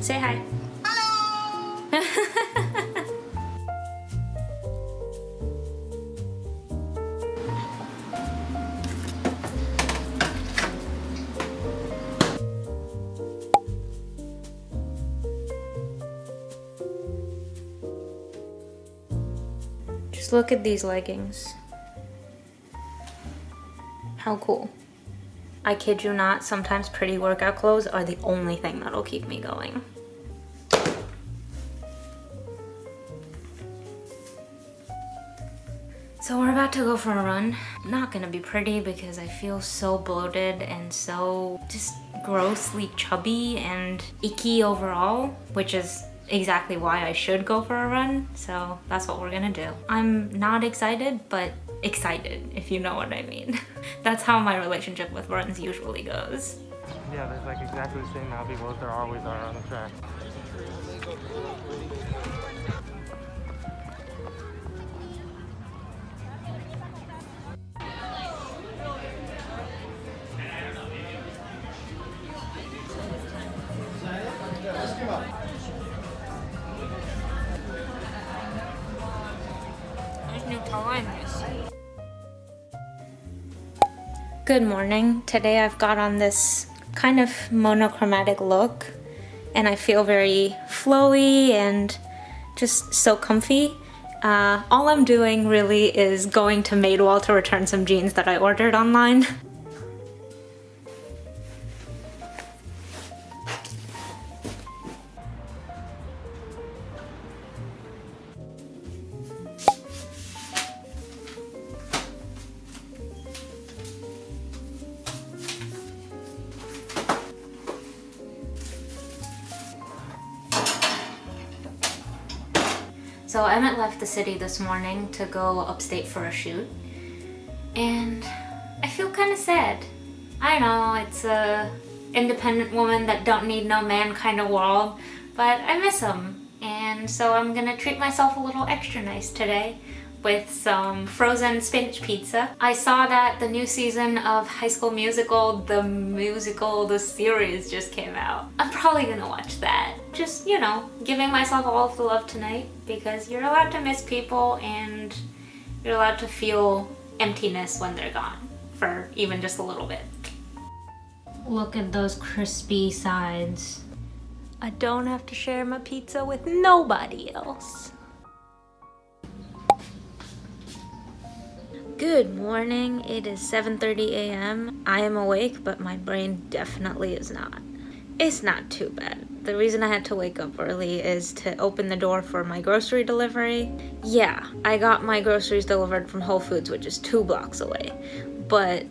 Say hi. Hello! Just look at these leggings. How cool. I kid you not, sometimes pretty workout clothes are the only thing that'll keep me going. So we're about to go for a run. Not gonna be pretty because I feel so bloated and so just grossly chubby and icky overall, which is exactly why I should go for a run. So that's what we're gonna do. I'm not excited, but excited, if you know what I mean. that's how my relationship with runs usually goes. Yeah, there's like exactly the same of people there always are on the track. Good morning. Today I've got on this kind of monochromatic look and I feel very flowy and just so comfy. Uh, all I'm doing really is going to Madewell to return some jeans that I ordered online. So Emmett left the city this morning to go upstate for a shoot. And I feel kind of sad. I know it's a independent woman that don't need no man kind of world, but I miss him. And so I'm gonna treat myself a little extra nice today with some frozen spinach pizza. I saw that the new season of High School Musical, the musical, the series just came out. I'm probably gonna watch that. Just, you know, giving myself all of the love tonight because you're allowed to miss people and you're allowed to feel emptiness when they're gone for even just a little bit. Look at those crispy sides. I don't have to share my pizza with nobody else. Good morning. It is 7:30 a.m. I am awake, but my brain definitely is not. It's not too bad. The reason I had to wake up early is to open the door for my grocery delivery. Yeah, I got my groceries delivered from Whole Foods, which is 2 blocks away. But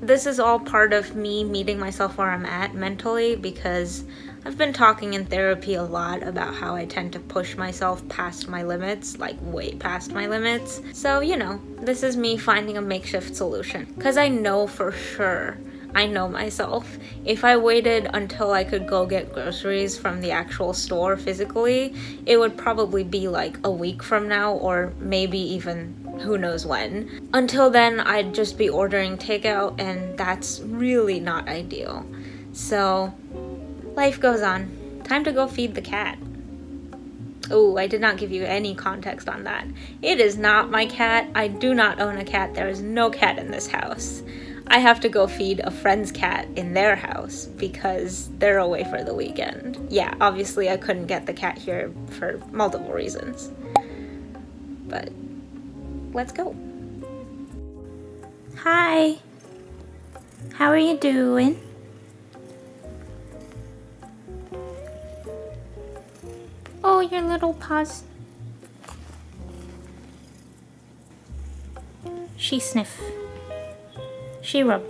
this is all part of me meeting myself where I'm at mentally because I've been talking in therapy a lot about how I tend to push myself past my limits, like way past my limits. So, you know, this is me finding a makeshift solution. Because I know for sure, I know myself, if I waited until I could go get groceries from the actual store physically, it would probably be like a week from now or maybe even who knows when. Until then, I'd just be ordering takeout, and that's really not ideal. So, Life goes on. Time to go feed the cat. Oh, I did not give you any context on that. It is not my cat. I do not own a cat. There is no cat in this house. I have to go feed a friend's cat in their house because they're away for the weekend. Yeah, obviously I couldn't get the cat here for multiple reasons. But let's go. Hi. How are you doing? Your little paws. She sniff. She rub.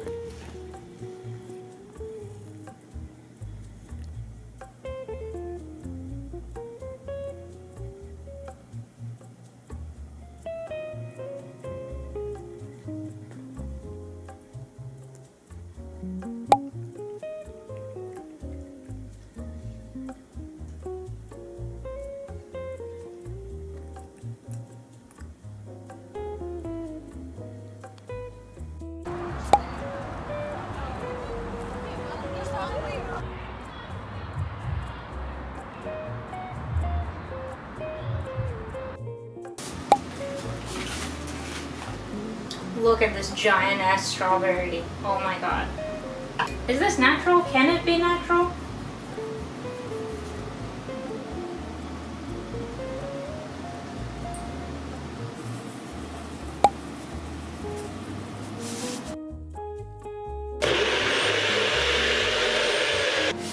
Look at this giant ass strawberry. Oh my god. Is this natural? Can it be natural?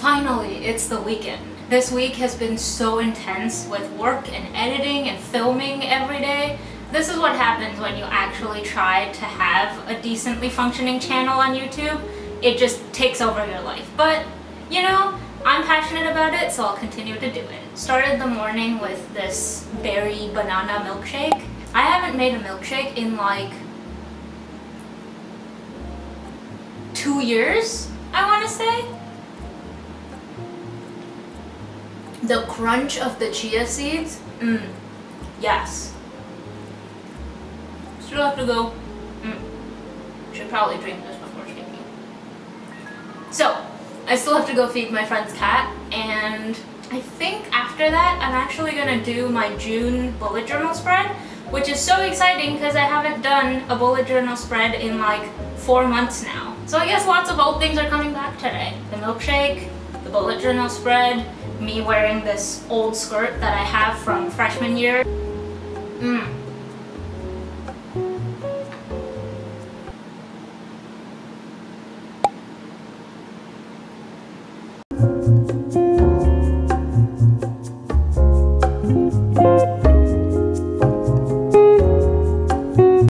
Finally, it's the weekend. This week has been so intense with work and editing and filming every day. This is what happens when you actually try to have a decently functioning channel on YouTube. It just takes over your life. But, you know, I'm passionate about it, so I'll continue to do it. Started the morning with this berry banana milkshake. I haven't made a milkshake in like two years, I want to say. The crunch of the chia seeds, mmm, yes. Still have to go, mm, should probably drink this before sleeping. So, I still have to go feed my friend's cat, and I think after that, I'm actually gonna do my June bullet journal spread, which is so exciting because I haven't done a bullet journal spread in like four months now. So I guess lots of old things are coming back today. The milkshake, the bullet journal spread, me wearing this old skirt that I have from freshman year. Mmm,